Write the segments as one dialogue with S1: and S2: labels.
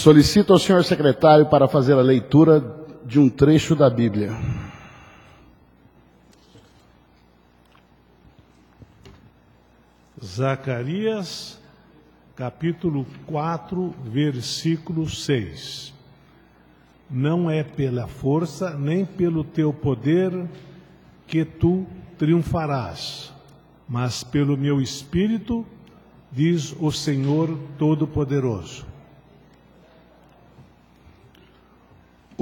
S1: Solicito ao senhor secretário para fazer a leitura de um trecho da Bíblia.
S2: Zacarias, capítulo 4, versículo 6. Não é pela força nem pelo teu poder que tu triunfarás, mas pelo meu espírito, diz o Senhor Todo-Poderoso.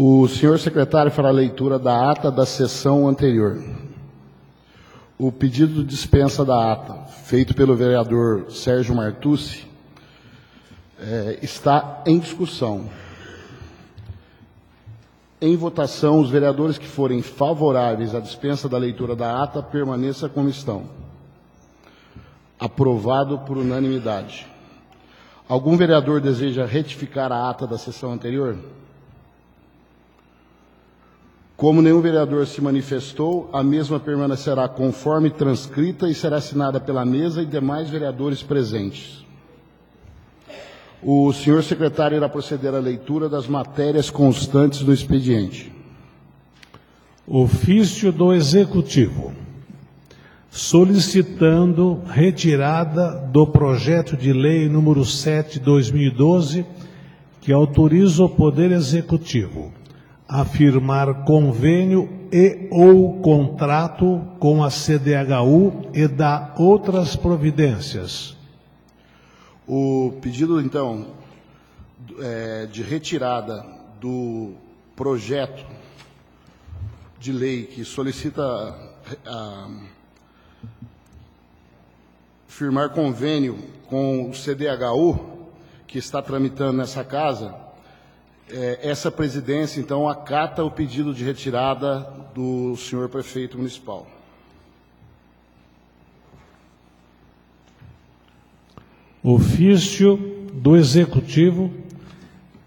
S1: O senhor secretário fará a leitura da ata da sessão anterior. O pedido de dispensa da ata, feito pelo vereador Sérgio Martucci, eh, está em discussão. Em votação, os vereadores que forem favoráveis à dispensa da leitura da ata permaneça como estão. Aprovado por unanimidade. Algum vereador deseja retificar a ata da sessão anterior? Como nenhum vereador se manifestou, a mesma permanecerá conforme transcrita e será assinada pela mesa e demais vereadores presentes. O senhor secretário irá proceder à leitura das matérias constantes do expediente.
S2: Ofício do Executivo. Solicitando retirada do projeto de lei número 7 2012, que autoriza o Poder Executivo a firmar convênio e ou contrato com a CDHU e dar outras providências.
S1: O pedido, então, é, de retirada do projeto de lei que solicita a, firmar convênio com o CDHU, que está tramitando nessa casa, é, essa presidência, então, acata o pedido de retirada do senhor prefeito municipal.
S2: Ofício do Executivo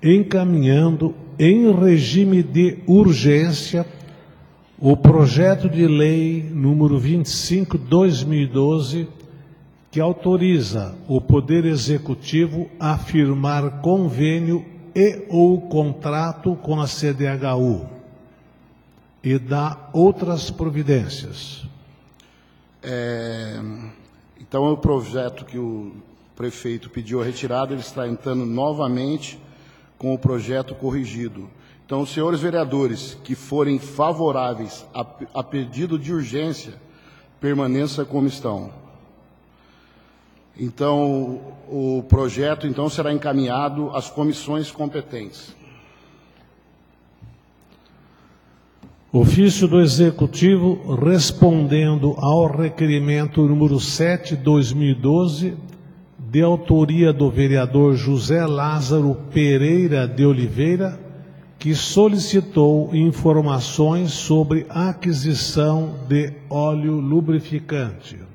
S2: encaminhando em regime de urgência o projeto de lei número 25/2012 que autoriza o Poder Executivo a firmar convênio e ou contrato com a CDHU e dá outras providências.
S1: É, então, é o projeto que o prefeito pediu a retirada, ele está entrando novamente com o projeto corrigido. Então, os senhores vereadores que forem favoráveis a, a pedido de urgência, permaneça como estão. Então, o projeto então será encaminhado às comissões competentes.
S2: Ofício do Executivo respondendo ao requerimento número 7 2012 de autoria do vereador José Lázaro Pereira de Oliveira, que solicitou informações sobre aquisição de óleo lubrificante.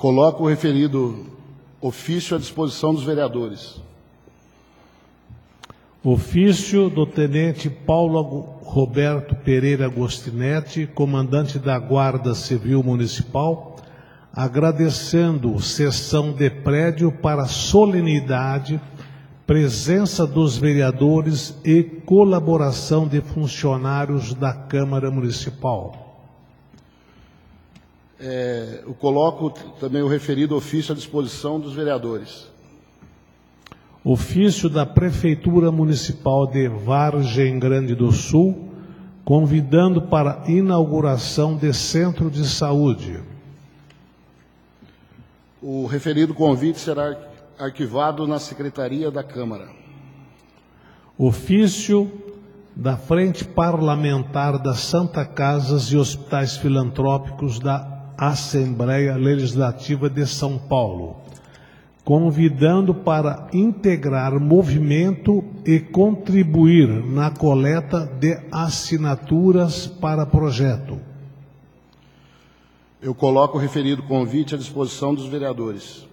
S1: Coloco o referido ofício à disposição dos vereadores.
S2: Ofício do Tenente Paulo Roberto Pereira Agostinetti, comandante da Guarda Civil Municipal, agradecendo sessão de prédio para solenidade, presença dos vereadores e colaboração de funcionários da Câmara Municipal.
S1: É, eu coloco também o referido ofício à disposição dos vereadores.
S2: Ofício da Prefeitura Municipal de Vargem Grande do Sul, convidando para inauguração de centro de saúde.
S1: O referido convite será arquivado na Secretaria da Câmara.
S2: Ofício da Frente Parlamentar das Santa Casas e Hospitais Filantrópicos da Assembleia Legislativa de São Paulo, convidando para integrar movimento e contribuir na coleta de assinaturas para projeto.
S1: Eu coloco o referido convite à disposição dos vereadores.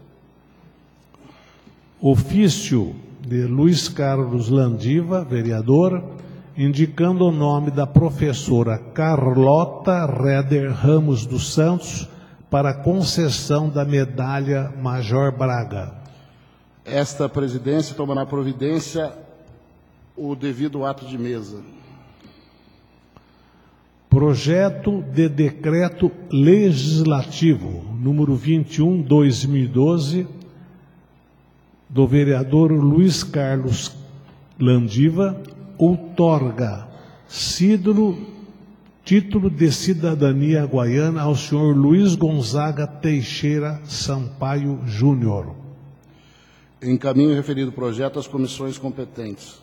S2: Ofício de Luiz Carlos Landiva, vereador, indicando o nome da professora Carlota Reder Ramos dos Santos para concessão da medalha Major Braga.
S1: Esta presidência tomará providência o devido ato de mesa.
S2: Projeto de decreto legislativo número 21 2012 do vereador Luiz Carlos Landiva outorga sídolo título de cidadania guaiana ao senhor Luiz Gonzaga Teixeira Sampaio Júnior.
S1: Encaminho o referido projeto às comissões competentes.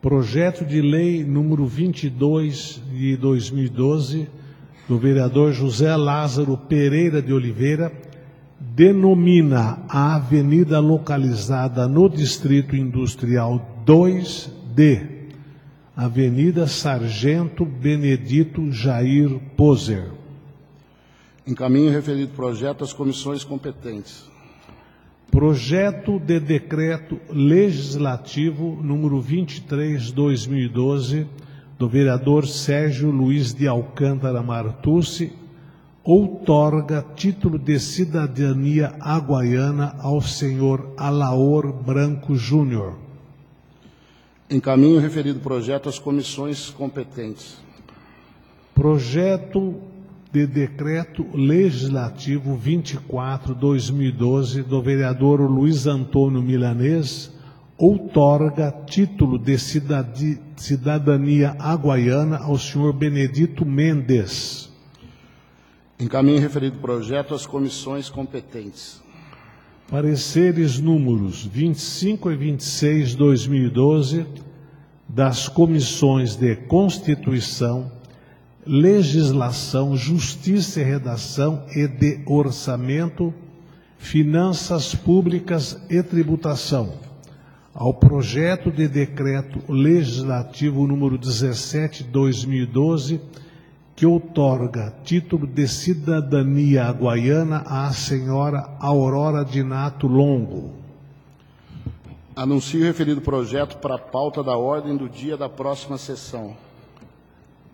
S2: Projeto de lei número 22 de 2012 do vereador José Lázaro Pereira de Oliveira denomina a avenida localizada no Distrito Industrial 2D, Avenida Sargento Benedito Jair Poser.
S1: Encaminho referido projeto às comissões competentes.
S2: Projeto de decreto legislativo número 23 2012 do vereador Sérgio Luiz de Alcântara Martucci outorga título de cidadania aguaiana ao senhor Alaor Branco Júnior.
S1: Encaminho o referido projeto às comissões competentes.
S2: Projeto de decreto legislativo 24/2012 do vereador Luiz Antônio Milanês outorga título de cidadania aguaiana ao senhor Benedito Mendes.
S1: Encaminho o referido projeto às comissões competentes.
S2: Pareceres números 25 e 26 2012 das comissões de Constituição, Legislação, Justiça e Redação e de Orçamento, Finanças Públicas e Tributação, ao projeto de decreto legislativo número 17 2012 que outorga título de cidadania guaiana à senhora Aurora Dinato Longo.
S1: Anuncio o referido projeto para a pauta da ordem do dia da próxima sessão.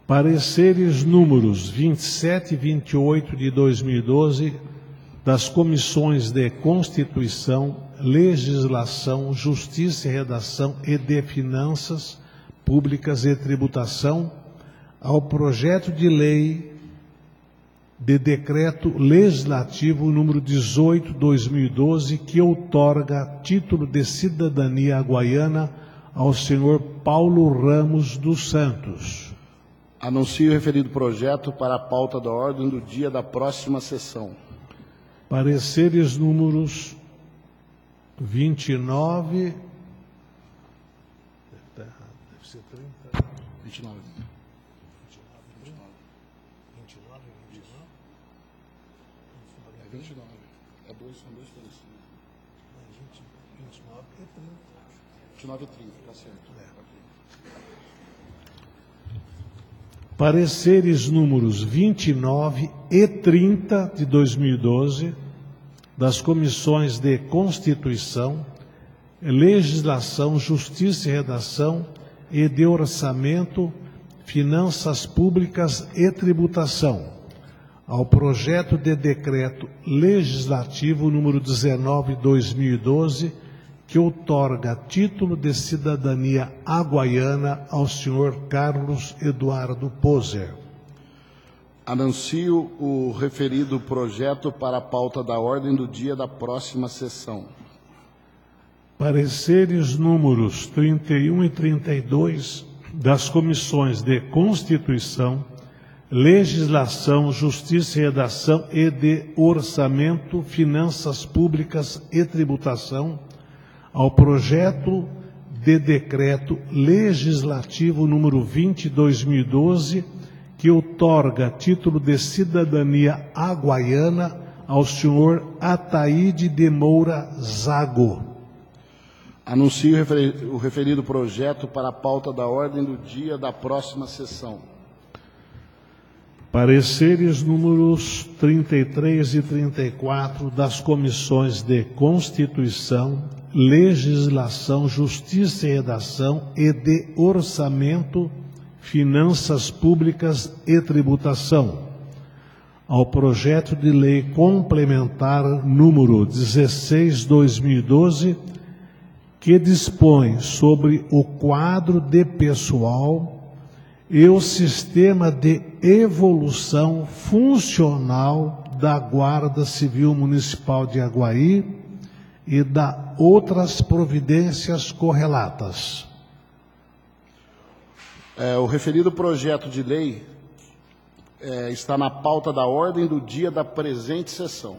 S2: Pareceres números 27 e 28 de 2012 das comissões de Constituição, Legislação, Justiça e Redação e de Finanças Públicas e Tributação ao projeto de lei de decreto legislativo número 18 2012 que outorga título de cidadania guaiana ao senhor Paulo Ramos dos Santos.
S1: Anuncio o referido projeto para a pauta da ordem do dia da próxima sessão.
S2: Pareceres números 29. Deve ser 30.
S1: 29. 29. É dois, são dois parecidos. 29 e 30, tá certo.
S2: Pareceres números 29 e 30 de 2012 das comissões de Constituição, Legislação, Justiça e Redação e de Orçamento, Finanças Públicas e Tributação, ao projeto de decreto legislativo número 19 2012 que outorga título de cidadania aguaiana ao senhor Carlos Eduardo Poser.
S1: Anuncio o referido projeto para a pauta da ordem do dia da próxima sessão.
S2: Pareceres números 31 e 32 das comissões de Constituição, Legislação, Justiça e Redação e de Orçamento, Finanças Públicas e Tributação, ao projeto de decreto legislativo número 20 2012 que outorga título de cidadania aguaiana ao senhor Ataíde de Moura Zago.
S1: Anuncio o referido projeto para a pauta da ordem do dia da próxima sessão.
S2: Pareceres números 33 e 34 das comissões de Constituição, Legislação, Justiça e Redação e de Orçamento, Finanças Públicas e Tributação. ao projeto de lei complementar número 16/2012, que dispõe sobre o quadro de pessoal e o sistema de evolução funcional da Guarda Civil Municipal de Aguaí e da outras providências correlatas.
S1: É, o referido projeto de lei é, está na pauta da ordem do dia da presente sessão.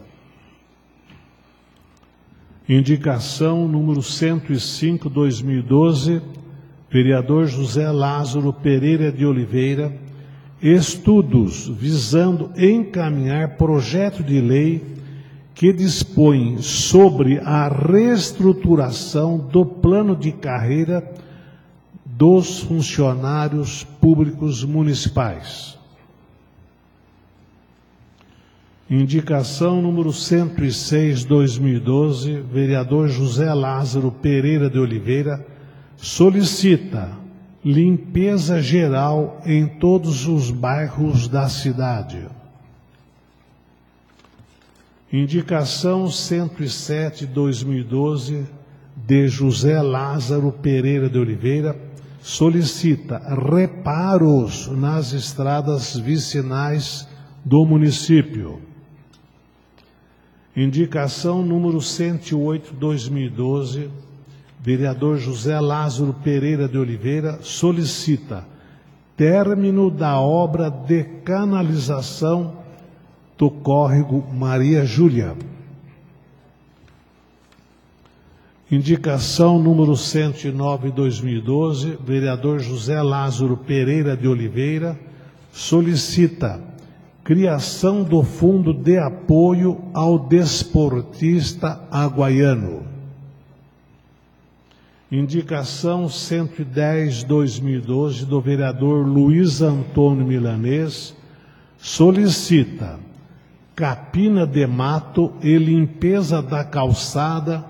S2: Indicação número 105, 2012, vereador José Lázaro Pereira de Oliveira, estudos visando encaminhar projeto de lei que dispõe sobre a reestruturação do plano de carreira dos funcionários públicos municipais. Indicação número 106, 2012, vereador José Lázaro Pereira de Oliveira solicita limpeza geral em todos os bairros da cidade. Indicação 107, 2012, de José Lázaro Pereira de Oliveira solicita reparos nas estradas vicinais do município. Indicação número 108, 2012, vereador José Lázaro Pereira de Oliveira solicita término da obra de canalização do córrego Maria Júlia. Indicação número 109, 2012, vereador José Lázaro Pereira de Oliveira solicita criação do Fundo de Apoio ao Desportista Aguaiano. Indicação 110-2012 do vereador Luiz Antônio Milanês solicita capina de mato e limpeza da calçada,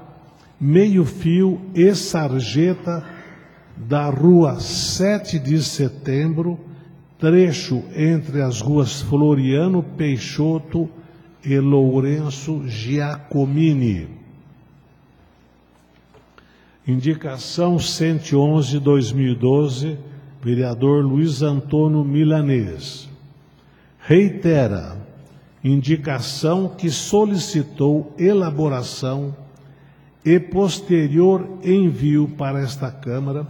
S2: meio-fio e sarjeta da rua 7 de setembro trecho entre as ruas Floriano Peixoto e Lourenço Giacomini. Indicação 111-2012, vereador Luiz Antônio Milanês. Reitera indicação que solicitou elaboração e posterior envio para esta Câmara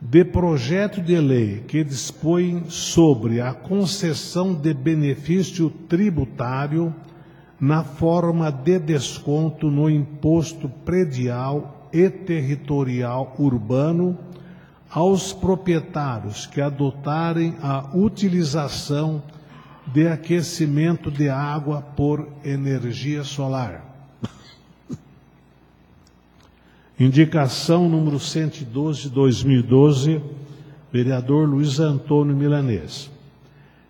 S2: de projeto de lei que dispõe sobre a concessão de benefício tributário na forma de desconto no imposto predial e territorial urbano aos proprietários que adotarem a utilização de aquecimento de água por energia solar. Indicação número 112 de 2012, vereador Luiz Antônio Milanês.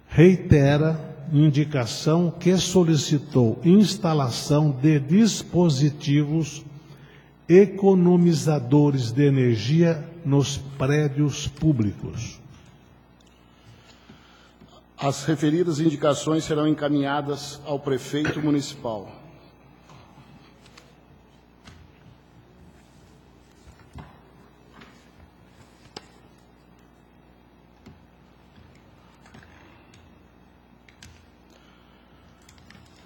S2: Reitera indicação que solicitou instalação de dispositivos economizadores de energia nos prédios públicos.
S1: As referidas indicações serão encaminhadas ao prefeito municipal.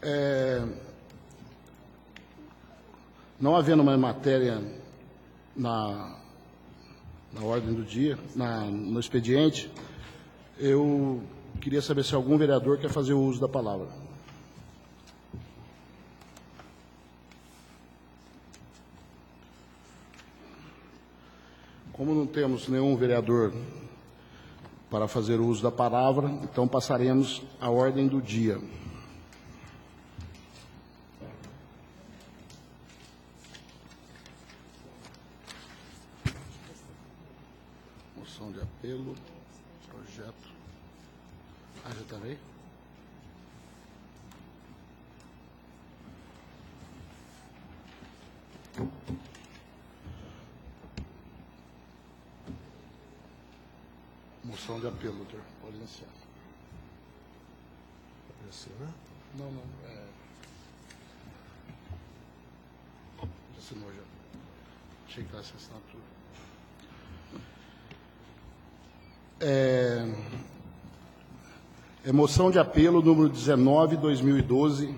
S1: É, não havendo uma matéria na, na ordem do dia, na, no expediente, eu queria saber se algum vereador quer fazer o uso da palavra. Como não temos nenhum vereador para fazer uso da palavra, então passaremos à ordem do dia. Pelo projeto. Ah, já está aí? Moção de apelo, doutor. Pode iniciar. Apareceu, né? Não, não. É... Já assinou já. Achei que estava assinatura. É... moção de apelo número 19, 2012,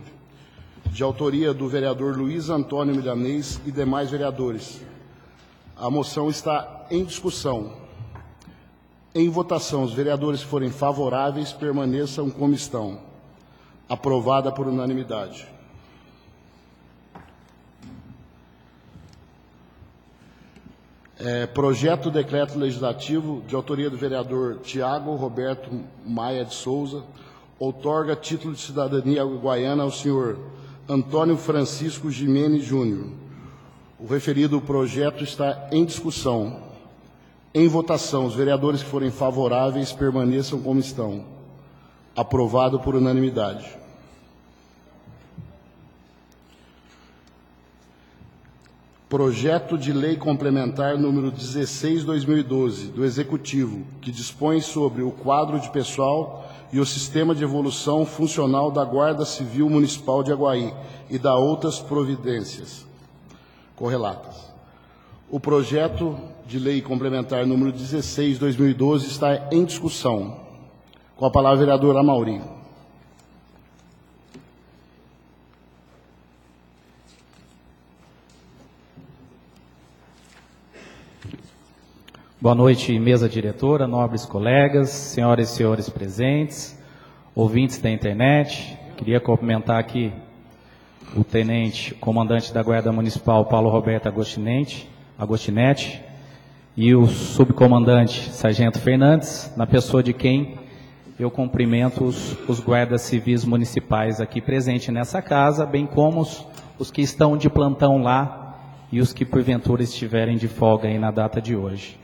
S1: de autoria do vereador Luiz Antônio Milanês e demais vereadores. A moção está em discussão. Em votação, os vereadores forem favoráveis permaneçam como estão. Aprovada por unanimidade. É, projeto decreto legislativo de autoria do vereador Tiago Roberto Maia de Souza, outorga título de cidadania guaiana ao senhor Antônio Francisco Jimenez Júnior. O referido projeto está em discussão. Em votação, os vereadores que forem favoráveis permaneçam como estão. Aprovado por unanimidade. Projeto de Lei Complementar número 16/2012 do Executivo, que dispõe sobre o quadro de pessoal e o sistema de evolução funcional da Guarda Civil Municipal de Aguaí e da outras providências correlatas. O projeto de lei complementar número 16, 2012, está em discussão. Com a palavra, vereador Amauri.
S3: Boa noite, mesa diretora, nobres colegas, senhoras e senhores presentes, ouvintes da internet. Queria cumprimentar aqui o tenente, comandante da Guarda Municipal, Paulo Roberto Agostinete, Agostinete e o subcomandante Sargento Fernandes, na pessoa de quem eu cumprimento os, os guardas civis municipais aqui presentes nessa casa, bem como os, os que estão de plantão lá e os que porventura estiverem de folga aí na data de hoje.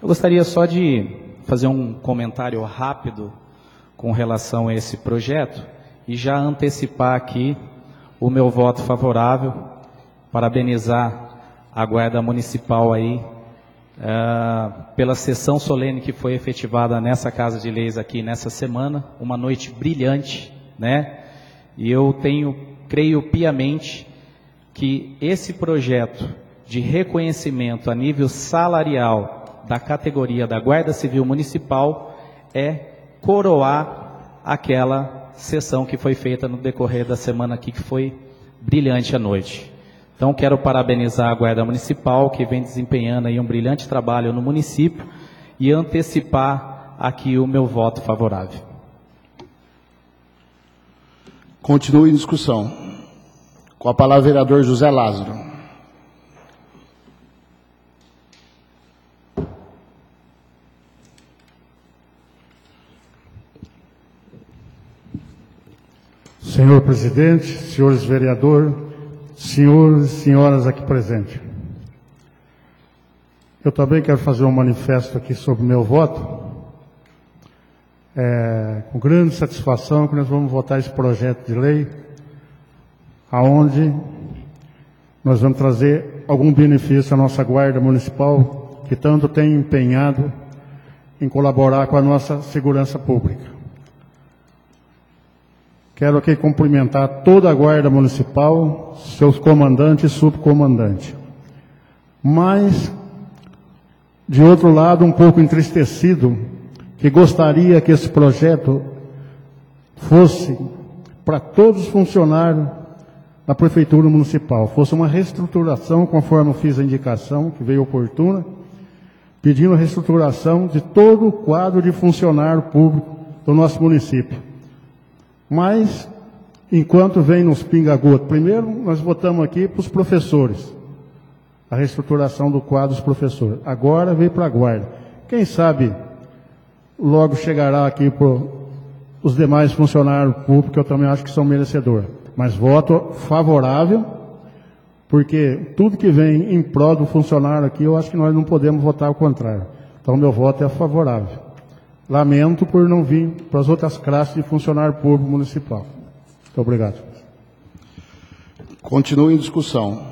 S3: Eu gostaria só de fazer um comentário rápido com relação a esse projeto e já antecipar aqui o meu voto favorável, parabenizar a Guarda Municipal aí uh, pela sessão solene que foi efetivada nessa Casa de Leis aqui nessa semana, uma noite brilhante, né? E eu tenho, creio piamente, que esse projeto de reconhecimento a nível salarial da categoria da Guarda Civil Municipal é coroar aquela sessão que foi feita no decorrer da semana aqui, que foi brilhante à noite. Então, quero parabenizar a Guarda Municipal, que vem desempenhando aí um brilhante trabalho no município, e antecipar aqui o meu voto favorável.
S1: Continue em discussão. Com a palavra, vereador José Lázaro.
S4: Senhor presidente, senhores vereadores, senhores e senhoras aqui presentes. Eu também quero fazer um manifesto aqui sobre o meu voto. É, com grande satisfação que nós vamos votar esse projeto de lei, aonde nós vamos trazer algum benefício à nossa guarda municipal, que tanto tem empenhado em colaborar com a nossa segurança pública. Quero aqui cumprimentar toda a Guarda Municipal, seus comandantes e subcomandantes. Mas, de outro lado, um pouco entristecido, que gostaria que esse projeto fosse para todos os funcionários da Prefeitura Municipal, fosse uma reestruturação, conforme eu fiz a indicação, que veio oportuna, pedindo a reestruturação de todo o quadro de funcionário público do nosso município. Mas, enquanto vem nos pinga-gota, primeiro nós votamos aqui para os professores, a reestruturação do quadro dos professores. Agora veio para a guarda. Quem sabe logo chegará aqui para os demais funcionários públicos, que eu também acho que são merecedores. Mas voto favorável, porque tudo que vem em prol do funcionário aqui, eu acho que nós não podemos votar ao contrário. Então, meu voto é favorável. Lamento por não vir para as outras classes de funcionário público municipal. Muito obrigado.
S1: Continue em discussão.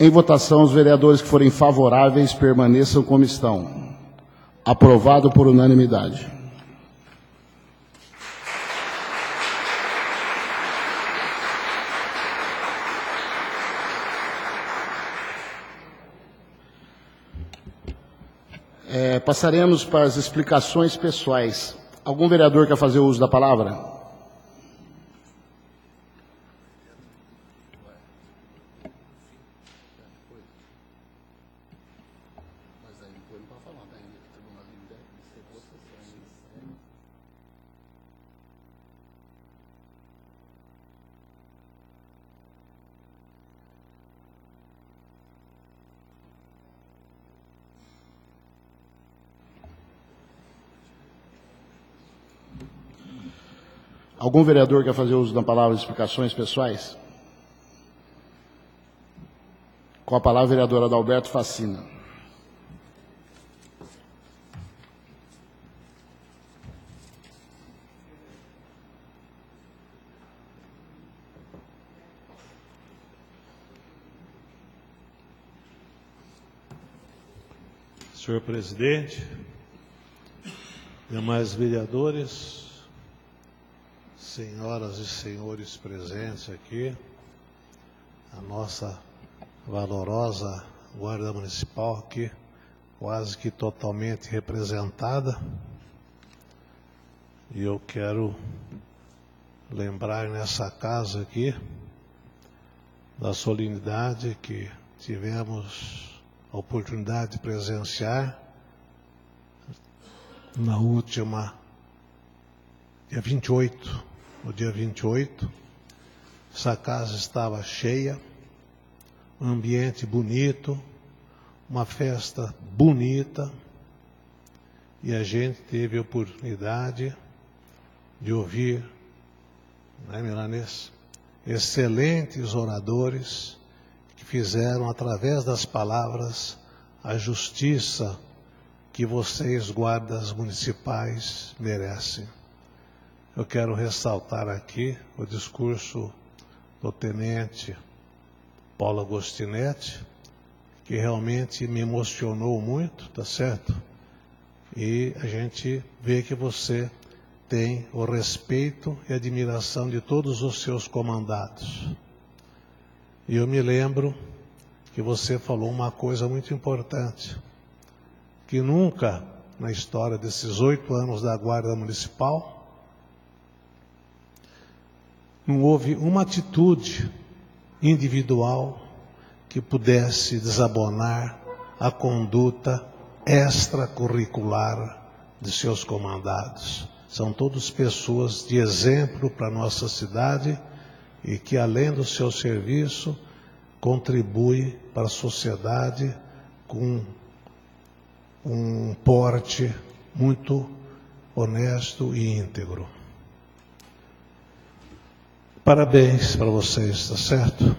S1: Em votação, os vereadores que forem favoráveis permaneçam como estão. Aprovado por unanimidade. É, passaremos para as explicações pessoais. Algum vereador quer fazer uso da palavra? Algum vereador quer fazer uso da palavra explicações pessoais? Com a palavra, vereadora Adalberto Facina.
S2: Senhor presidente, demais vereadores, senhoras e senhores presentes aqui, a nossa valorosa Guarda Municipal aqui, quase que totalmente representada. E eu quero lembrar nessa casa aqui da solenidade que tivemos a oportunidade de presenciar na última dia 28 no dia 28. Essa casa estava cheia, um ambiente bonito, uma festa bonita, e a gente teve a oportunidade de ouvir, né, Milanês? Excelentes oradores que fizeram, através das palavras, a justiça que vocês, guardas municipais, merecem. Eu quero ressaltar aqui o discurso do tenente Paulo Agostinetti, que realmente me emocionou muito, tá certo? E a gente vê que você tem o respeito e admiração de todos os seus comandados. E eu me lembro que você falou uma coisa muito importante, que nunca na história desses oito anos da Guarda Municipal não houve uma atitude individual que pudesse desabonar a conduta extracurricular de seus comandados. São todos pessoas de exemplo para a nossa cidade e que, além do seu serviço, contribui para a sociedade com um porte muito honesto e íntegro. Parabéns para vocês, tá certo?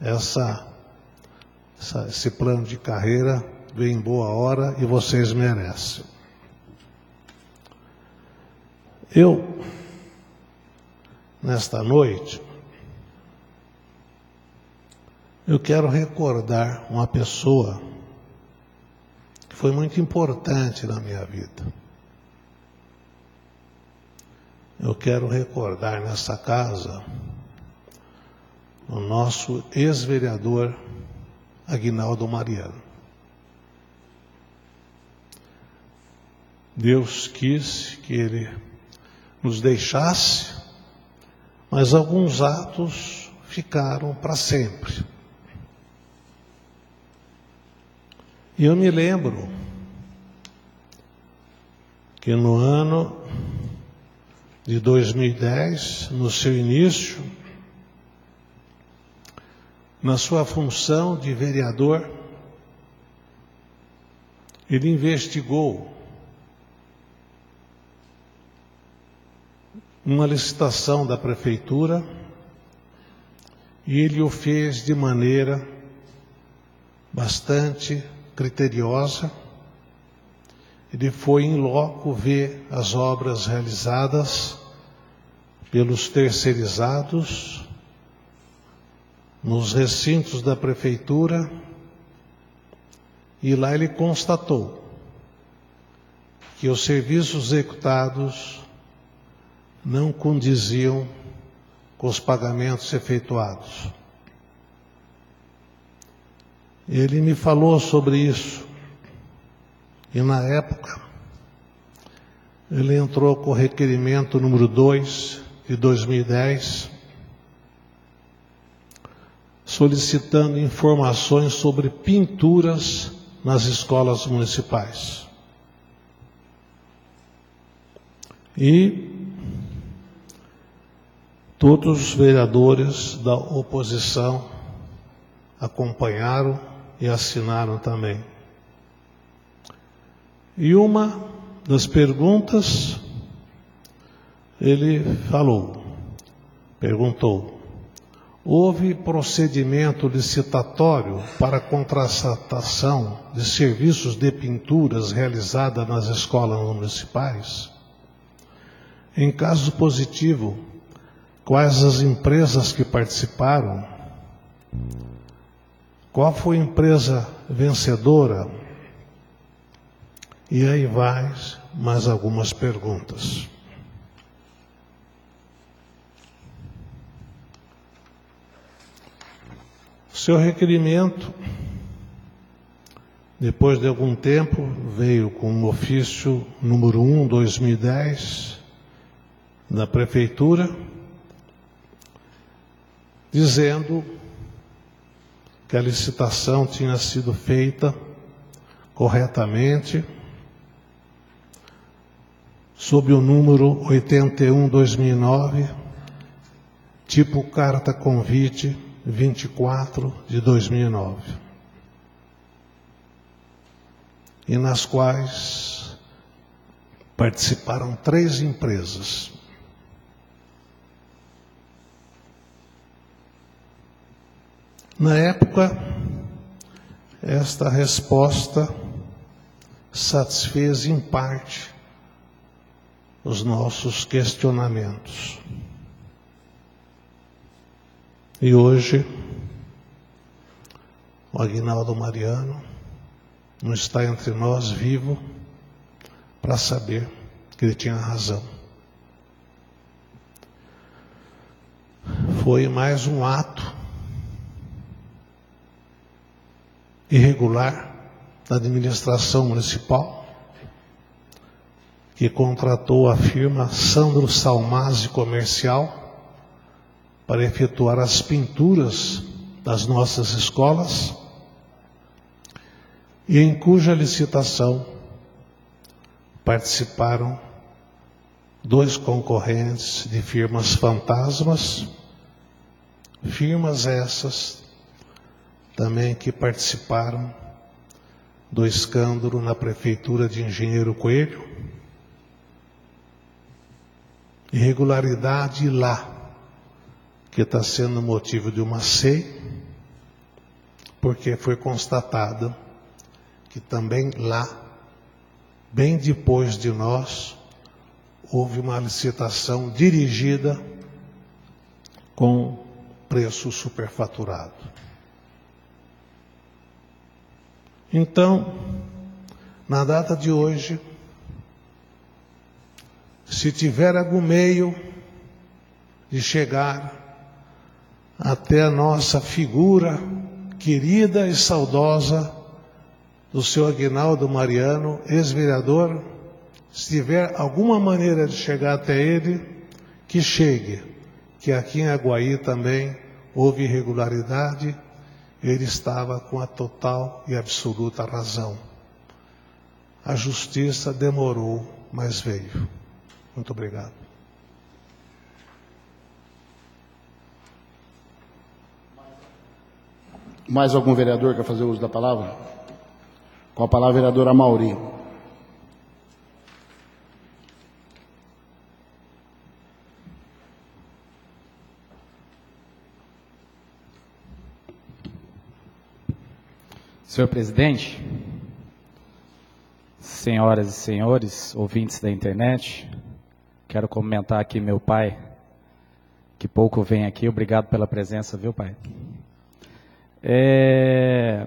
S2: Essa, essa, esse plano de carreira vem em boa hora e vocês merecem. Eu, nesta noite, eu quero recordar uma pessoa que foi muito importante na minha vida. Eu quero recordar nessa casa o nosso ex-vereador Aguinaldo Mariano. Deus quis que ele nos deixasse, mas alguns atos ficaram para sempre. E eu me lembro que no ano de 2010, no seu início, na sua função de vereador, ele investigou uma licitação da prefeitura e ele o fez de maneira bastante criteriosa ele foi em loco ver as obras realizadas pelos terceirizados nos recintos da prefeitura e lá ele constatou que os serviços executados não condiziam com os pagamentos efetuados. Ele me falou sobre isso E na época, ele entrou com o requerimento número 2 de 2010, solicitando informações sobre pinturas nas escolas municipais. E todos os vereadores da oposição acompanharam e assinaram também. E uma das perguntas, ele falou, perguntou: houve procedimento licitatório para contratação de serviços de pinturas realizada nas escolas municipais? Em caso positivo, quais as empresas que participaram? Qual foi a empresa vencedora? E aí vai mais algumas perguntas. Seu requerimento, depois de algum tempo, veio com um ofício número 1, 2010, da Prefeitura, dizendo que a licitação tinha sido feita corretamente, sob o número 81-2009, tipo carta convite 24 de 2009, e nas quais participaram três empresas. Na época, esta resposta satisfez em parte os nossos questionamentos. E hoje, o Aguinaldo Mariano não está entre nós vivo para saber que ele tinha razão. Foi mais um ato irregular da administração municipal, que contratou a firma Sandro Salmazzi Comercial para efetuar as pinturas das nossas escolas e em cuja licitação participaram dois concorrentes de firmas fantasmas, firmas essas também que participaram do escândalo na prefeitura de Engenheiro Coelho. Irregularidade lá, que está sendo motivo de uma SEI, porque foi constatado que também lá, bem depois de nós, houve uma licitação dirigida com preço superfaturado. Então, na data de hoje, se tiver algum meio de chegar até a nossa figura querida e saudosa do seu Aguinaldo Mariano, ex-vereador, se tiver alguma maneira de chegar até ele, que chegue, que aqui em Aguaí também houve irregularidade ele estava com a total e absoluta razão. A justiça demorou, mas veio. Muito obrigado.
S1: Mais algum vereador quer fazer uso da palavra? Com a palavra, vereadora Mauri.
S3: Senhor presidente, senhoras e senhores, ouvintes da internet, quero comentar aqui meu pai, que pouco vem aqui. Obrigado pela presença, viu, pai? É...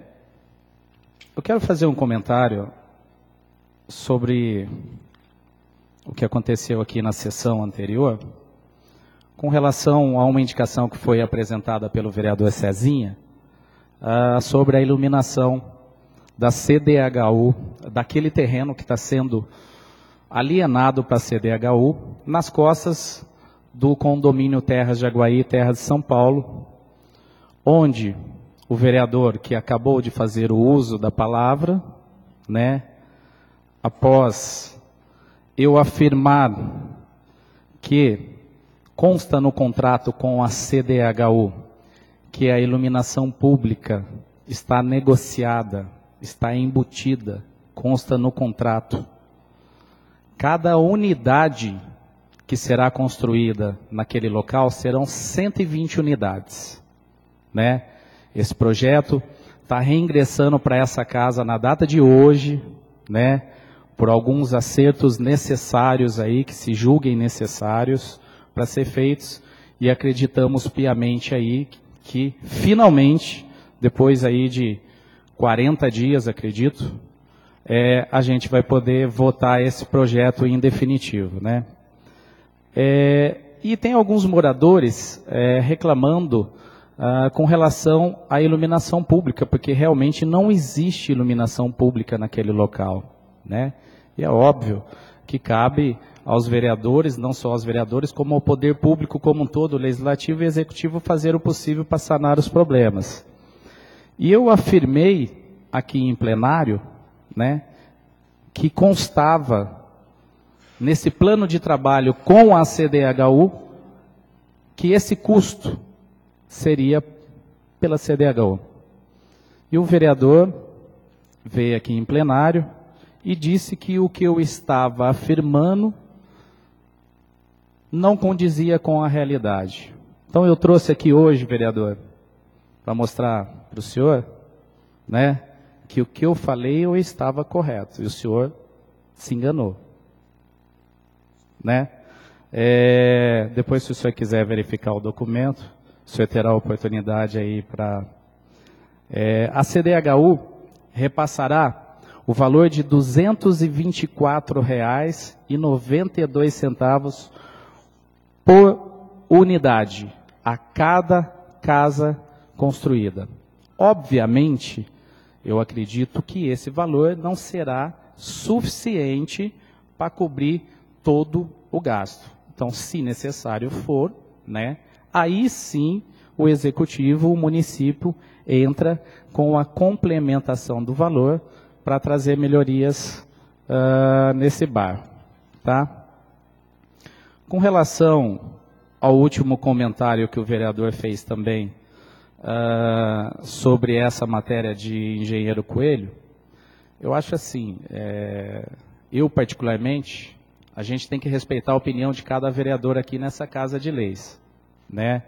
S3: Eu quero fazer um comentário sobre o que aconteceu aqui na sessão anterior, com relação a uma indicação que foi apresentada pelo vereador Cezinha uh, sobre a iluminação da CDHU, daquele terreno que está sendo alienado para a CDHU, nas costas do condomínio Terras de Aguaí, Terras de São Paulo, onde o vereador que acabou de fazer o uso da palavra, né, após eu afirmar que consta no contrato com a CDHU que a iluminação pública está negociada, está embutida, consta no contrato. Cada unidade que será construída naquele local serão 120 unidades, né? Esse projeto está reingressando para essa casa na data de hoje, né? Por alguns acertos necessários aí que se julguem necessários para ser feitos e acreditamos piamente aí que finalmente, depois aí de 40 dias, acredito, é, a gente vai poder votar esse projeto em definitivo, né? É, e tem alguns moradores é, reclamando ah, com relação à iluminação pública, porque realmente não existe iluminação pública naquele local, né? E é óbvio que cabe aos vereadores, não só aos vereadores, como ao poder público como um todo, legislativo e executivo, fazer o possível para sanar os problemas. E eu afirmei aqui em plenário, né, que constava nesse plano de trabalho com a CDHU que esse custo seria pela CDHU. E o vereador veio aqui em plenário e disse que o que eu estava afirmando não condizia com a realidade. Então eu trouxe aqui hoje, vereador, para mostrar para o senhor, né, que o que eu falei eu estava correto e o senhor se enganou, né? É, depois, se o senhor quiser verificar o documento, o senhor terá a oportunidade aí para é, a CDHU repassará o valor de R$ 224,92 por unidade a cada casa construída. Obviamente, eu acredito que esse valor não será suficiente para cobrir todo o gasto. Então, se necessário for, né, aí sim o executivo, o município entra com a complementação do valor para trazer melhorias uh, nesse bar, tá? Com relação ao último comentário que o vereador fez também uh, sobre essa matéria de engenheiro Coelho, eu acho assim, é, eu particularmente, a gente tem que respeitar a opinião de cada vereador aqui nessa casa de leis, né?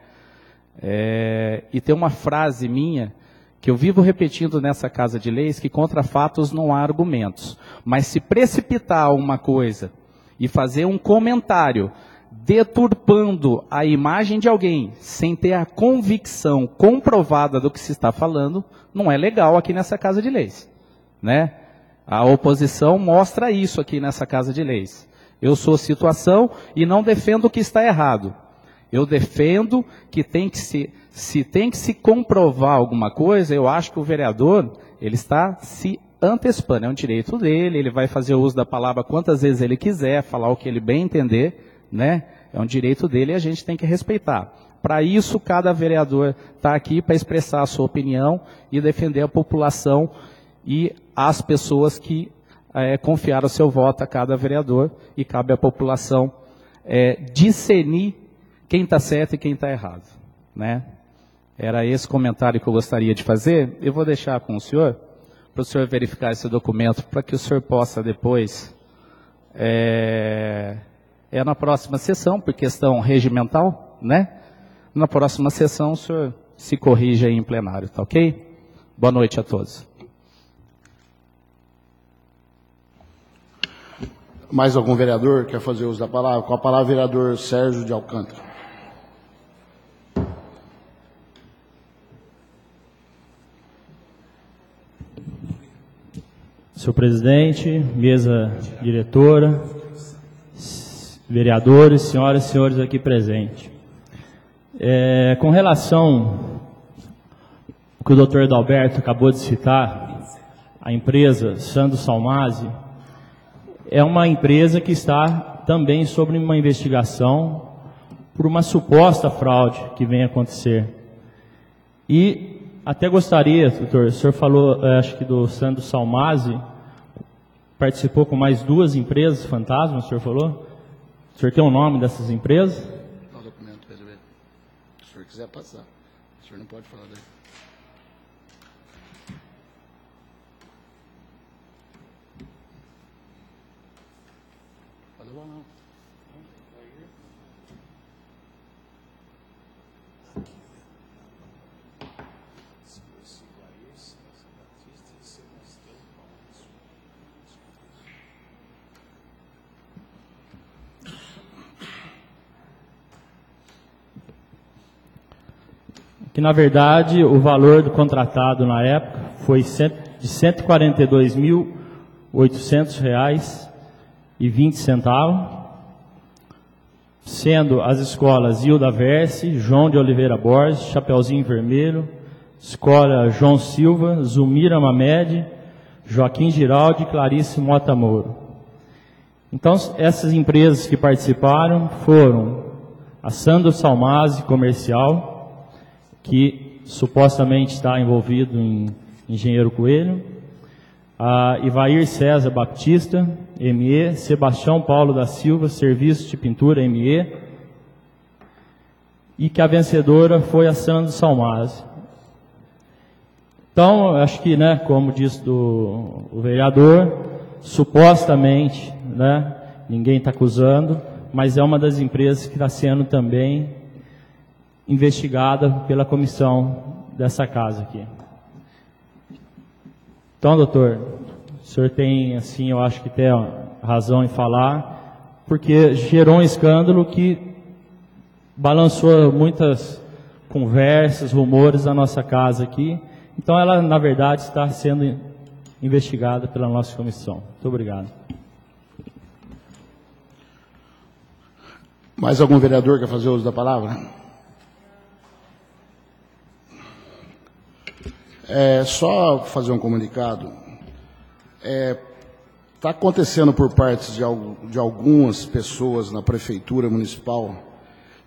S3: É, e tem uma frase minha que eu vivo repetindo nessa casa de leis que contra fatos não há argumentos, mas se precipitar uma coisa e fazer um comentário deturpando a imagem de alguém sem ter a convicção comprovada do que se está falando, não é legal aqui nessa casa de leis, né? A oposição mostra isso aqui nessa casa de leis. Eu sou situação e não defendo o que está errado. Eu defendo que tem que se, se tem que se comprovar alguma coisa, eu acho que o vereador, ele está se antecipando, é um direito dele, ele vai fazer uso da palavra quantas vezes ele quiser, falar o que ele bem entender, né? É um direito dele e a gente tem que respeitar. Para isso, cada vereador está aqui para expressar a sua opinião e defender a população e as pessoas que é, confiaram seu voto a cada vereador e cabe à população é, discernir quem está certo e quem está errado. Né? Era esse comentário que eu gostaria de fazer. Eu vou deixar com o senhor, para o senhor verificar esse documento, para que o senhor possa depois é, é na próxima sessão, por questão regimental, né? Na próxima sessão o senhor se corrige aí em plenário, tá ok? Boa noite a todos.
S1: Mais algum vereador quer fazer uso da palavra? Com a palavra, vereador Sérgio de Alcântara.
S5: Senhor presidente, mesa diretora, vereadores, senhoras e senhores aqui presentes. É, com relação ao que o doutor Adalberto acabou de citar, a empresa Sando Salmasi, é uma empresa que está também sobre uma investigação por uma suposta fraude que vem acontecer. E até gostaria, doutor, o senhor falou, eh, acho que do Sandro Salmasi, participou com mais duas empresas fantasmas, o senhor falou? O senhor tem o nome dessas empresas?
S1: Qual documento, Pedro? Se o senhor quiser passar. O senhor não pode falar daí.
S5: Que na verdade o valor do contratado na época foi de 142.800 reais e 20 centavos, sendo as escolas Hilda Verse, João de Oliveira Borges, Chapeuzinho Vermelho, Escola João Silva, Zumira Mamed, Joaquim Giraldi e Clarice Mota Mouro. Então, essas empresas que participaram foram a Sandro Salmasi Comercial, que supostamente está envolvido em Engenheiro Coelho, a Ivair César Baptista, ME, Sebastião Paulo da Silva, Serviço de Pintura, ME, e que a vencedora foi a Sandro Salmasi. Então, acho que, né, como disse do, o vereador, supostamente, né, ninguém está acusando, mas é uma das empresas que está sendo também investigada pela comissão dessa casa aqui. Então, doutor, o senhor tem, assim, eu acho que tem razão em falar, porque gerou um escândalo que balançou muitas conversas, rumores da nossa casa aqui. Então, ela, na verdade, está sendo investigada pela nossa comissão. Muito obrigado.
S1: Mais algum vereador quer fazer uso da palavra? É, só fazer um comunicado. Está acontecendo por parte de, de algumas pessoas na Prefeitura Municipal,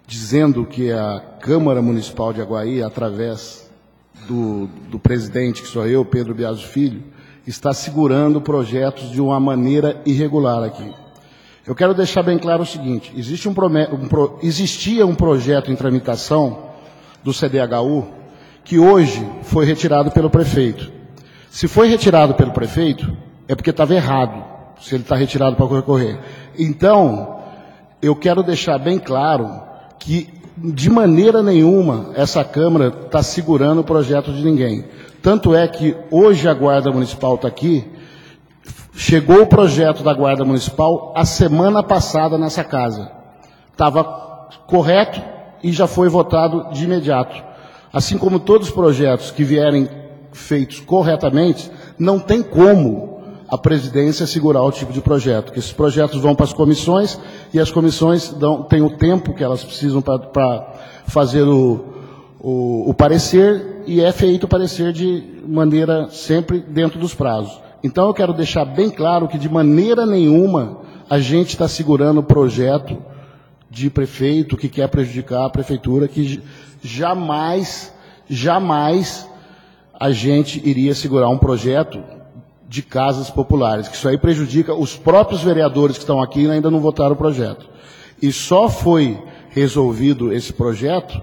S1: dizendo que a Câmara Municipal de Aguaí, através do, do presidente, que sou eu, Pedro Biaso Filho, está segurando projetos de uma maneira irregular aqui. Eu quero deixar bem claro o seguinte: existe um um existia um projeto em tramitação do CDHU que hoje foi retirado pelo prefeito. Se foi retirado pelo prefeito, é porque estava errado, se ele está retirado para recorrer. Então, eu quero deixar bem claro que, de maneira nenhuma, essa Câmara está segurando o projeto de ninguém. Tanto é que hoje a Guarda Municipal está aqui, chegou o projeto da Guarda Municipal a semana passada nessa casa. Estava correto e já foi votado de imediato. Assim como todos os projetos que vierem feitos corretamente, não tem como a presidência segurar o tipo de projeto, porque esses projetos vão para as comissões e as comissões dão, têm o tempo que elas precisam para fazer o, o, o parecer e é feito o parecer de maneira sempre dentro dos prazos. Então eu quero deixar bem claro que de maneira nenhuma a gente está segurando o projeto de prefeito que quer prejudicar a prefeitura, que jamais, jamais a gente iria segurar um projeto de casas populares, que isso aí prejudica os próprios vereadores que estão aqui e ainda não votaram o projeto. E só foi resolvido esse projeto,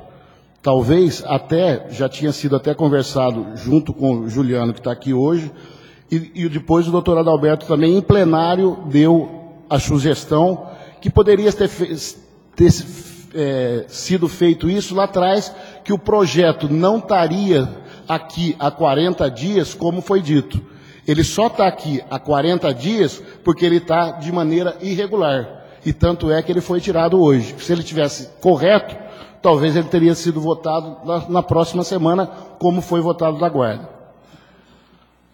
S1: talvez até, já tinha sido até conversado junto com o Juliano, que está aqui hoje, e, e depois o doutor Adalberto também, em plenário, deu a sugestão que poderia ter, ter é, sido feito isso lá atrás, que o projeto não estaria aqui há 40 dias, como foi dito. Ele só está aqui há 40 dias porque ele está de maneira irregular. E tanto é que ele foi tirado hoje. Se ele tivesse correto, talvez ele teria sido votado na, na próxima semana, como foi votado da guarda.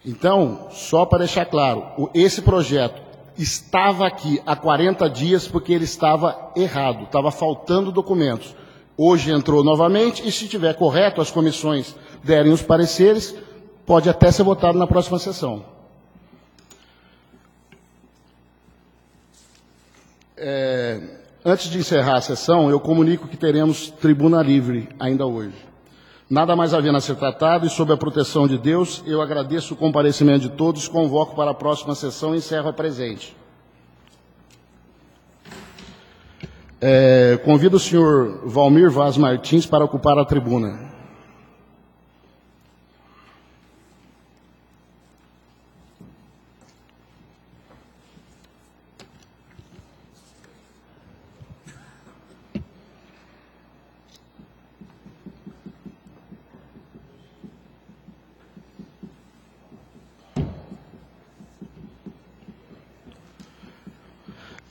S1: Então, só para deixar claro, esse projeto estava aqui há 40 dias porque ele estava errado, estava faltando documentos. Hoje entrou novamente e, se tiver correto, as comissões derem os pareceres, pode até ser votado na próxima sessão. É, antes de encerrar a sessão, eu comunico que teremos tribuna livre ainda hoje. Nada mais havendo a ser tratado e sob a proteção de Deus, eu agradeço o comparecimento de todos, convoco para a próxima sessão e encerro a presente. É, convido o senhor Valmir Vaz Martins para ocupar a tribuna.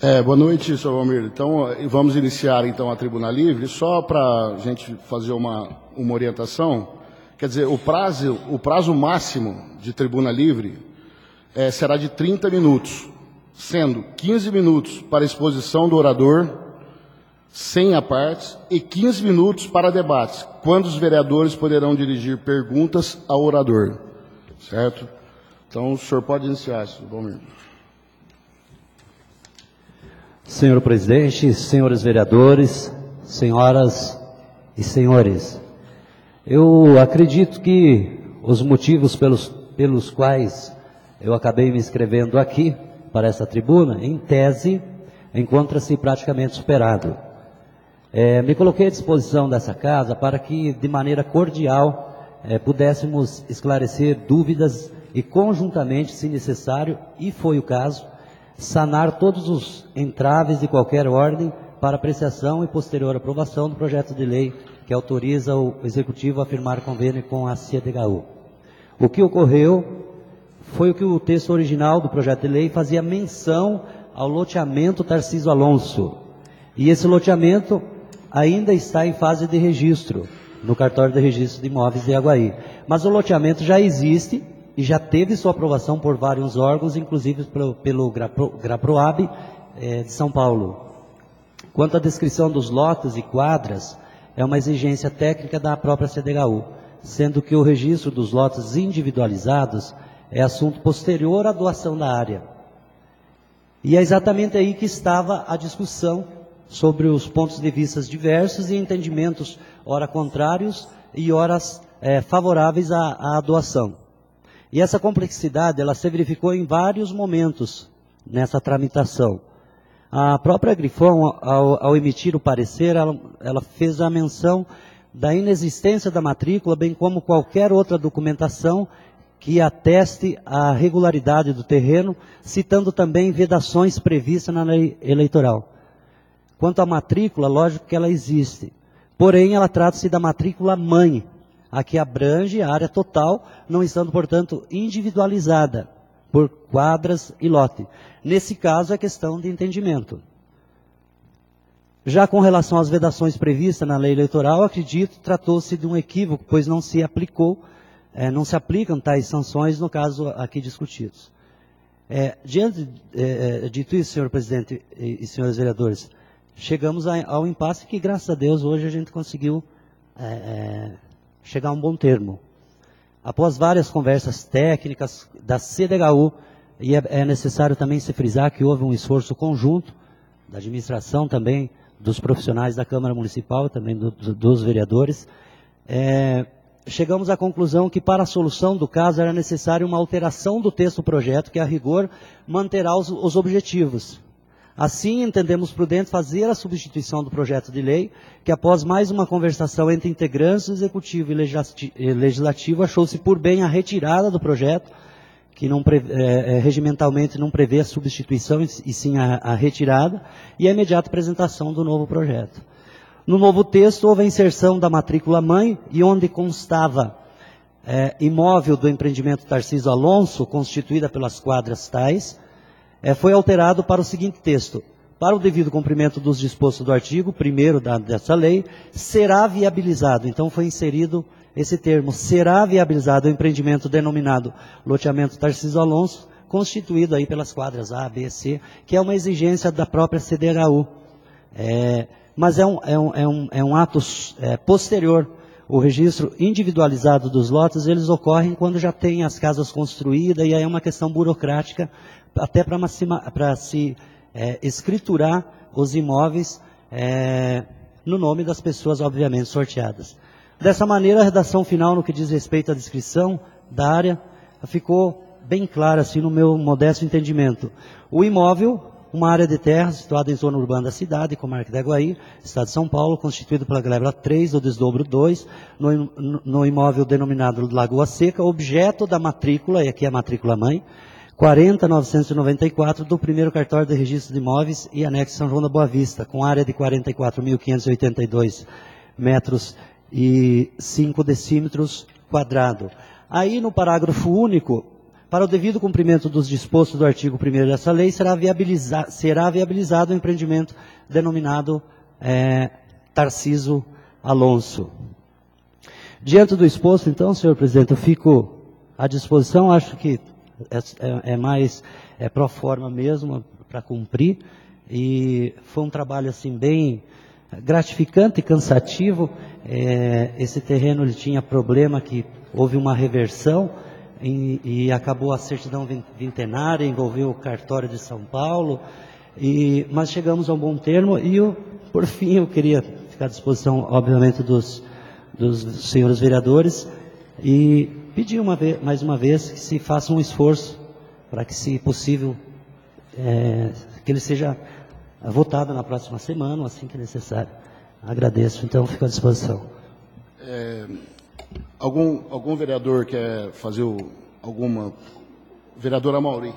S1: É, boa noite, senhor Valmir. Então, vamos iniciar então a tribuna livre. Só para a gente fazer uma, uma orientação, quer dizer, o prazo, o prazo máximo de tribuna livre é, será de 30 minutos, sendo 15 minutos para exposição do orador, sem a parte, e 15 minutos para debates, quando os vereadores poderão dirigir perguntas ao orador. Certo? Então, o senhor pode iniciar, senhor Valmir.
S6: Senhor presidente, senhores vereadores, senhoras e senhores, eu acredito que os motivos pelos, pelos quais eu acabei me inscrevendo aqui para essa tribuna, em tese, encontra-se praticamente superado. É, me coloquei à disposição dessa casa para que, de maneira cordial, é, pudéssemos esclarecer dúvidas e, conjuntamente, se necessário, e foi o caso, sanar todos os entraves de qualquer ordem para apreciação e posterior aprovação do projeto de lei que autoriza o Executivo a firmar convênio com a CDHU. O que ocorreu foi o que o texto original do projeto de lei fazia menção ao loteamento Tarciso Alonso. E esse loteamento ainda está em fase de registro no cartório de registro de imóveis de Aguaí. Mas o loteamento já existe e já teve sua aprovação por vários órgãos, inclusive pelo, pelo GRAPROAB é, de São Paulo. Quanto à descrição dos lotes e quadras, é uma exigência técnica da própria CDHU, sendo que o registro dos lotes individualizados é assunto posterior à doação da área. E é exatamente aí que estava a discussão sobre os pontos de vista diversos e entendimentos, ora contrários e horas é, favoráveis à, à doação. E essa complexidade, ela se verificou em vários momentos nessa tramitação. A própria Grifão, ao, ao emitir o parecer, ela, ela fez a menção da inexistência da matrícula, bem como qualquer outra documentação que ateste a regularidade do terreno, citando também vedações previstas na lei eleitoral. Quanto à matrícula, lógico que ela existe. Porém, ela trata-se da matrícula mãe, a que abrange a área total, não estando, portanto, individualizada por quadras e lote. Nesse caso, é questão de entendimento. Já com relação às vedações previstas na lei eleitoral, acredito tratou-se de um equívoco, pois não se aplicou, é, não se aplicam tais sanções no caso aqui discutidos. É, diante é, dito isso, senhor presidente e, e senhores vereadores, chegamos a, ao impasse que, graças a Deus, hoje a gente conseguiu chegar a um bom termo. Após várias conversas técnicas da CDHU, e é, é necessário também se frisar que houve um esforço conjunto da administração também, dos profissionais da Câmara Municipal, também do, do, dos vereadores, é, chegamos à conclusão que para a solução do caso era necessário uma alteração do texto do projeto, que a rigor manterá os, os objetivos, Assim, entendemos prudente fazer a substituição do projeto de lei, que após mais uma conversação entre integrantes do Executivo e Legislativo, achou-se por bem a retirada do projeto, que não, é, regimentalmente não prevê a substituição e sim a, a retirada, e a imediata apresentação do novo projeto. No novo texto, houve a inserção da matrícula mãe, e onde constava é, imóvel do empreendimento Tarcísio Alonso, constituída pelas quadras tais, é, foi alterado para o seguinte texto. Para o devido cumprimento dos dispostos do artigo 1 dessa lei, será viabilizado. Então foi inserido esse termo, será viabilizado o empreendimento denominado loteamento Tarcísio Alonso, constituído aí pelas quadras A, B, C, que é uma exigência da própria CDHU. É, mas é um, é um, é um, é um ato é, posterior. O registro individualizado dos lotes, eles ocorrem quando já tem as casas construídas, e aí é uma questão burocrática até para se é, escriturar os imóveis é, no nome das pessoas, obviamente, sorteadas. Dessa maneira, a redação final, no que diz respeito à descrição da área, ficou bem clara, assim, no meu modesto entendimento. O imóvel, uma área de terra situada em zona urbana da cidade, comarca da Guaí, estado de São Paulo, constituído pela gleba 3 do desdobro 2, no, no imóvel denominado Lagoa Seca, objeto da matrícula, e aqui é a matrícula mãe, 40.994 do primeiro cartório de registro de imóveis e anexo São João da Boa Vista, com área de 44.582 metros e 5 decímetros quadrado. Aí no parágrafo único, para o devido cumprimento dos dispostos do artigo 1 dessa lei, será, viabiliza será viabilizado o empreendimento denominado é, Tarciso Alonso. Diante do exposto, então, senhor presidente, eu fico à disposição, acho que é, é, é mais é pro forma mesmo para cumprir e foi um trabalho assim bem gratificante e cansativo. É, esse terreno ele tinha problema que houve uma reversão e, e, acabou a certidão vintenária, envolveu o cartório de São Paulo, e, mas chegamos a um bom termo e eu, por fim eu queria ficar à disposição, obviamente, dos, dos senhores vereadores e pedir uma vez, mais uma vez que se faça um esforço para que, se possível, é, que ele seja votado na próxima semana, assim que necessário. Agradeço, então fico à disposição.
S1: É, algum, algum vereador quer fazer o, alguma. Vereadora Mauri.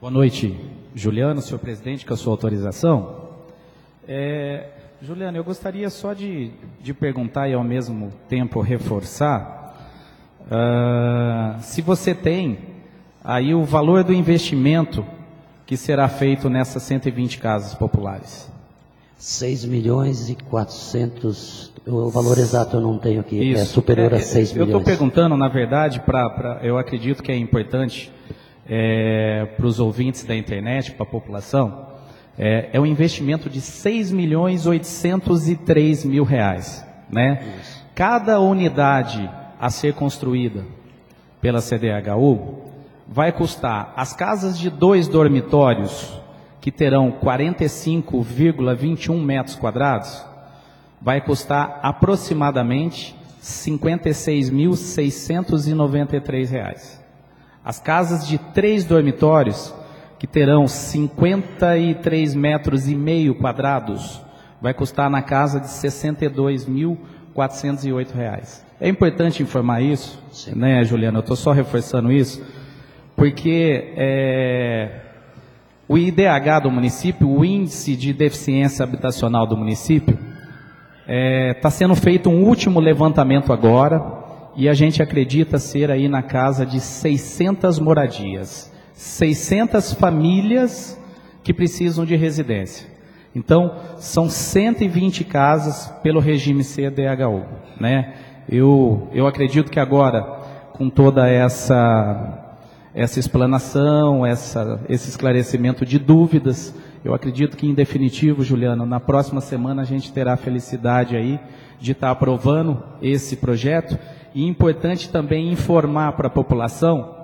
S3: Boa noite, Juliano, senhor presidente, com a sua autorização. É, Juliano, eu gostaria só de, de perguntar e ao mesmo tempo reforçar uh, se você tem aí o valor do investimento que será feito nessas 120 casas populares.
S6: 6 milhões e 400, o valor exato eu não tenho aqui, é Isso. é superior é, a 6
S3: eu
S6: milhões.
S3: Eu estou perguntando, na verdade, para eu acredito que é importante é, para os ouvintes da internet, para a população, é, é um investimento de 6 milhões 803 mil reais. Né? Cada unidade a ser construída pela CDHU vai custar as casas de dois dormitórios, que terão 45,21 metros quadrados, vai custar aproximadamente R$ 56.693. As casas de três dormitórios que terão 53 metros e meio quadrados, vai custar na casa de 62.408 reais. É importante informar isso, Sim. né, Juliana? Eu estou só reforçando isso, porque é, o IDH do município, o Índice de Deficiência Habitacional do município, está é, tá sendo feito um último levantamento agora, e a gente acredita ser aí na casa de 600 moradias. 600 famílias que precisam de residência. Então, são 120 casas pelo regime CDHU. Né? Eu, eu acredito que agora, com toda essa, essa explanação, essa, esse esclarecimento de dúvidas, eu acredito que, em definitivo, Juliano, na próxima semana a gente terá a felicidade aí de estar aprovando esse projeto. E importante também informar para a população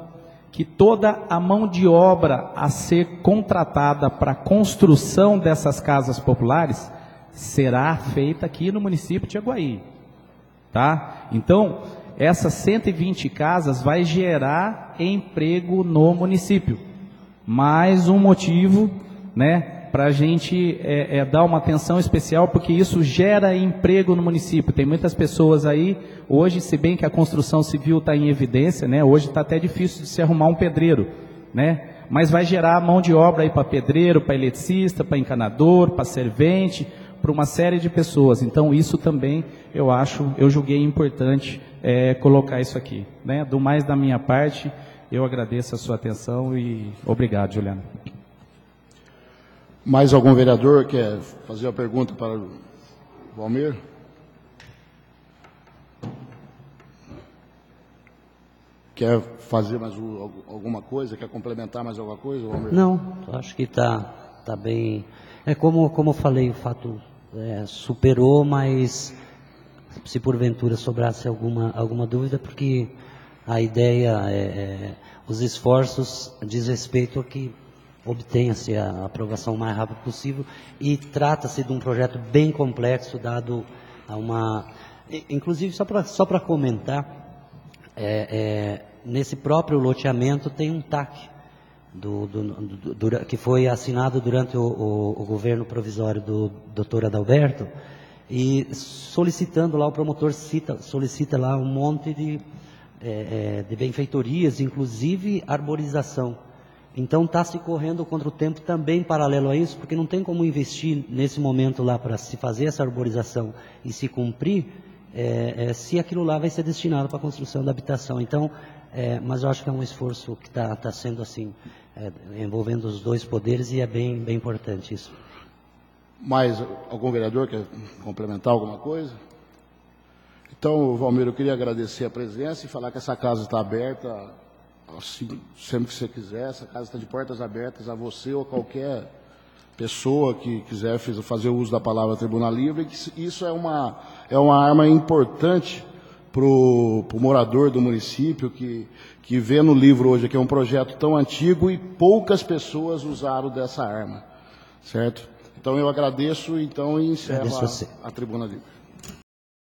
S3: que toda a mão de obra a ser contratada para a construção dessas casas populares será feita aqui no município de Aguaí. Tá? Então, essas 120 casas vai gerar emprego no município. Mais um motivo, né, para a gente é, é, dar uma atenção especial, porque isso gera emprego no município. Tem muitas pessoas aí, hoje, se bem que a construção civil está em evidência, né, hoje está até difícil de se arrumar um pedreiro, né, mas vai gerar mão de obra aí para pedreiro, para eletricista, para encanador, para servente, para uma série de pessoas. Então, isso também eu acho, eu julguei importante é, colocar isso aqui. Né? Do mais da minha parte, eu agradeço a sua atenção e obrigado, Juliana.
S1: Mais algum vereador quer fazer a pergunta para o Valmir? Quer fazer mais alguma coisa? Quer complementar mais alguma coisa, Valmir?
S6: Não, acho que está tá bem. É como, como eu falei, o fato é, superou, mas se porventura sobrasse alguma, alguma dúvida, porque a ideia, é, é, os esforços diz respeito a que obtenha-se a aprovação o mais rápido possível e trata-se de um projeto bem complexo, dado a uma... Inclusive, só para só comentar, é, é, nesse próprio loteamento tem um TAC, do, do, do, que foi assinado durante o, o, o, governo provisório do doutor Adalberto, e solicitando lá, o promotor cita, solicita lá um monte de, é, é, de benfeitorias, inclusive arborização. Então está se correndo contra o tempo também paralelo a isso, porque não tem como investir nesse momento lá para se fazer essa arborização e se cumprir, é, é, se aquilo lá vai ser destinado para a construção da habitação. Então, é, mas eu acho que é um esforço que está tá sendo assim, é, envolvendo os dois poderes e é bem, bem importante isso.
S1: Mais algum vereador quer complementar alguma coisa? Então, Valmir, eu queria agradecer a presença e falar que essa casa está aberta assim, sempre que você quiser. Essa casa está de portas abertas a você ou a qualquer pessoa que quiser fazer uso da palavra tribunal livre. Isso é uma, é uma arma importante para o morador do município que, que vê no livro hoje que é um projeto tão antigo e poucas pessoas usaram dessa arma, certo? Então eu agradeço então e encerro a, a tribuna livre.